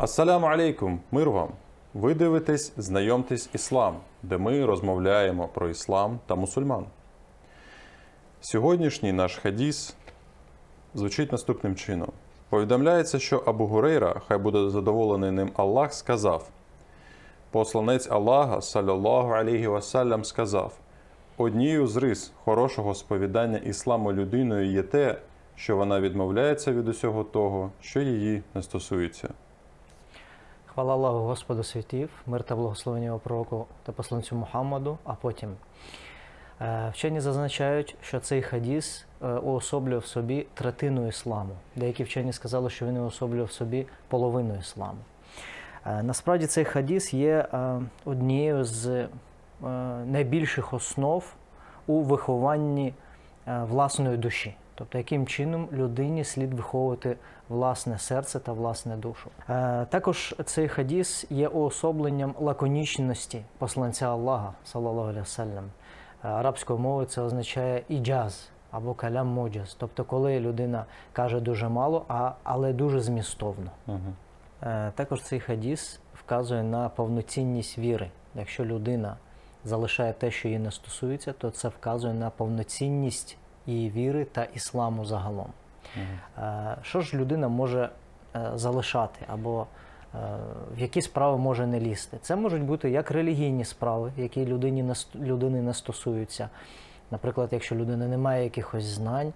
Ассаляму алейкум, мир вам! Ви дивитесь Знайомтесь Іслам, де ми розмовляємо про іслам та мусульман. Сьогоднішній наш хадіс звучить наступним чином: повідомляється, що Абу Гурейра, хай буде задоволений ним Аллах, сказав: Посланець Аллаха, саллаллаху алейхі вассалям, сказав: однією з рис хорошого сповідання ісламу людиною є те, що вона відмовляється від усього того, що її не стосується. Хвала Аллаху Господу світів, мир та благословення його пророку та посланцю Мухаммаду, а потім. Е, Вчені зазначають, що цей хадіс е, уособлює в собі третину ісламу. Деякі вчені сказали, що він уособлює в собі половину ісламу. Е, Насправді цей хадіс є однією з найбільших основ у вихованні власної душі. Тобто, яким чином людині слід виховувати власне серце та власне душу. Е, також цей хадіс є уособленням лаконічності посланця Аллаха, алейхи. Е, Арабською мовою це означає іджаз або калям моджаз, тобто коли людина каже дуже мало, а, але дуже змістовно. Угу. Е, Також цей хадіс вказує на повноцінність віри. Якщо людина залишає те, що її не стосується, то це вказує на повноцінність її віри та ісламу загалом. Е, Що ж людина може е, залишати або е, в які справи може не лізти? Це можуть бути як релігійні справи, які людині людини не стосуються. Наприклад, якщо людина не має якихось знань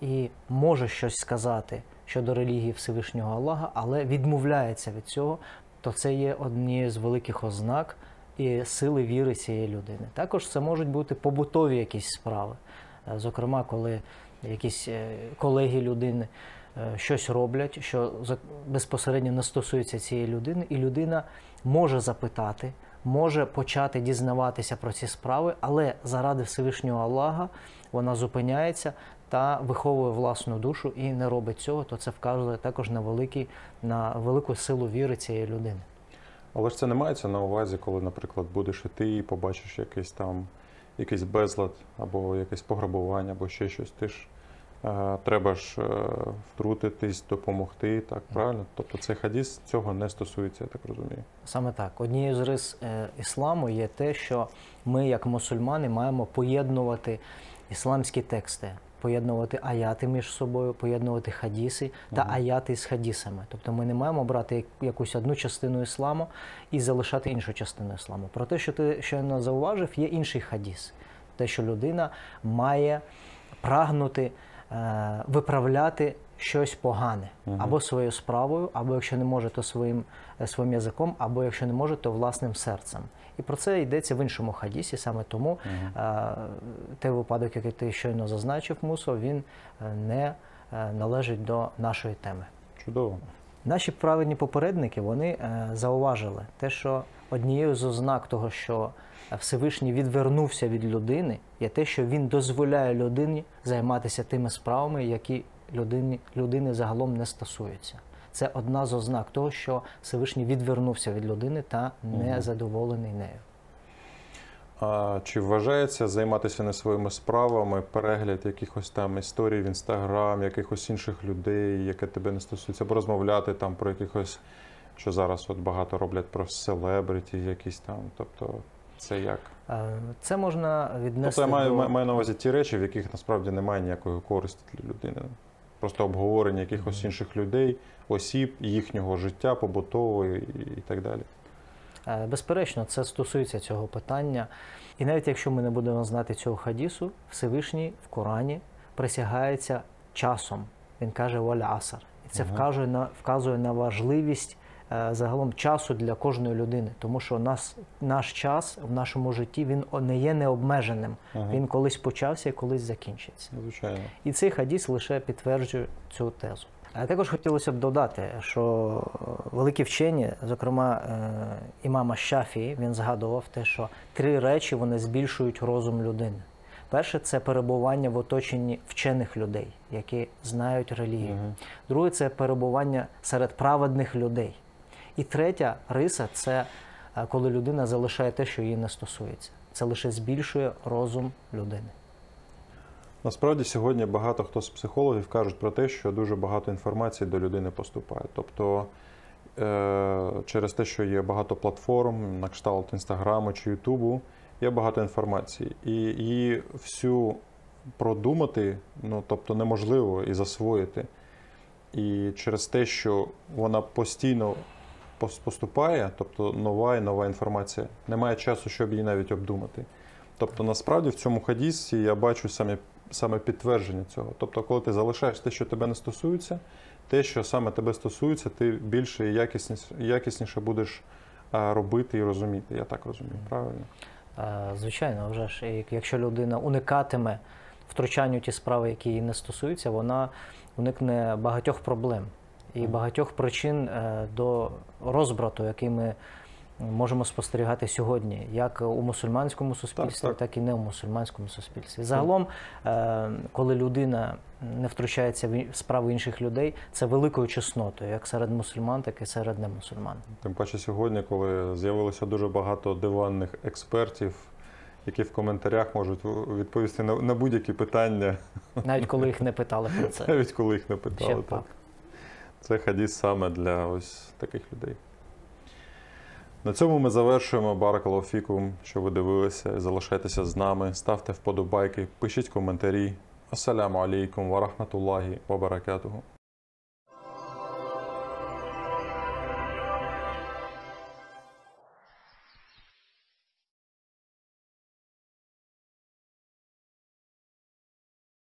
і може щось сказати щодо релігії Всевишнього Аллаха, але відмовляється від цього, то це є однією з великих ознак і сили віри цієї людини. Також це можуть бути побутові якісь справи. Зокрема, коли якісь е, колеги людини е, щось роблять, що безпосередньо не стосується цієї людини, і людина може запитати, може почати дізнаватися про ці справи, але заради Всевишнього Аллаха вона зупиняється та виховує власну душу і не робить цього, то це вказує також на великий, на велику силу віри цієї людини. Але ж це не мається на увазі, коли, наприклад, будеш і побачиш якийсь там якийсь безлад, або якесь пограбування, або ще щось. Ти ж е, треба ж е, втрутитись, допомогти, так правильно? Тобто цей хадіс цього не стосується, я так розумію. Саме так. Однією з рис е, ісламу є те, що ми, як мусульмани, маємо поєднувати ісламські тексти, поєднувати аяти між собою, поєднувати хадіси та аяти з хадісами. Тобто ми не маємо брати якусь одну частину ісламу і залишати іншу частину ісламу. Про те, що ти щойно зауважив, є інший хадіс. Те, що людина має прагнути е, виправляти щось погане або своєю справою, або якщо не може, то своїм, е, своїм язиком, або якщо не може, то власним серцем. І про це йдеться в іншому хадісі. Саме тому е, той випадок, який ти щойно зазначив, Мусо, він е, не е, належить до нашої теми. Чудово. Наші праведні попередники вони е, зауважили те, що однією з ознак того, що Всевишній відвернувся від людини, є те, що він дозволяє людині займатися тими справами, які людині, людини загалом не стосуються. Це одна з ознак того, що Всевишній відвернувся від людини та не задоволений нею. А чи вважається займатися не своїми справами, перегляд якихось там історій в інстаграм, якихось інших людей, яке тебе не стосується, або розмовляти там про якихось, що зараз от багато роблять про селебриті, якісь там. Тобто, це як? Це можна віднести Тобто я маю, до... маю на увазі ті речі, в яких насправді немає ніякої користі для людини. Просто обговорення якихось інших людей, осіб, їхнього життя, побутового і, так далі. Е, Безперечно, це стосується цього питання. І навіть якщо ми не будемо знати цього хадісу, Всевишній в Корані присягається часом. Він каже Валясар. асар. І це вказує на, вказує на важливість загалом часу для кожної людини, тому що нас, наш час в нашому житті він не є необмеженим. Він колись почався і колись закінчиться. Звичайно. І цей хадіс лише підтверджує цю тезу. А також хотілося б додати, що е, великі вчені, зокрема е, імама Шафії, він згадував те, що три речі вони збільшують розум людини. Перше це перебування в оточенні вчених людей, які знають релігію. Друге це перебування серед праведних людей. І третя риса це е, коли людина залишає те, що її не стосується. Це лише збільшує розум людини. Насправді сьогодні багато хто з психологів кажуть про те, що дуже багато інформації до людини поступає. Тобто е, через те, що є багато платформ, на кшталт Інстаграму чи Ютубу, є багато інформації. І її всю продумати, ну тобто неможливо і засвоїти. І через те, що вона постійно пос- поступає, тобто нова і нова інформація, немає часу, щоб її навіть обдумати. Тобто, насправді в цьому хадісі я бачу саме, саме підтвердження цього. Тобто, коли ти залишаєш те, що тебе не стосується, те, що саме тебе стосується, ти більше і якісніше, якісніше будеш робити і розуміти. Я так розумію, правильно? Звичайно, вже ж, якщо людина уникатиме втручання у ті справи, які її не стосуються, вона уникне багатьох проблем і багатьох причин е, до розбрату, який ми можемо спостерігати сьогодні, як у мусульманському суспільстві, так. так, і не у мусульманському суспільстві. Загалом, е, коли людина не втручається в справи інших людей, це великою чеснотою, як серед мусульман, так і серед немусульман. Тим паче сьогодні, коли з'явилося дуже багато диванних експертів, які в коментарях можуть відповісти на, на будь-які питання, Навіть коли їх не питали про це. навіть коли їх не питали. б Так. Це хадіс саме для ось таких людей. На цьому ми завершуємо. Баракалофікум, фікум, що ви дивилися. Залишайтеся з нами, ставте вподобайки, пишіть коментарі. Ассаляму алейкум ва рахматуллахі баракатуху.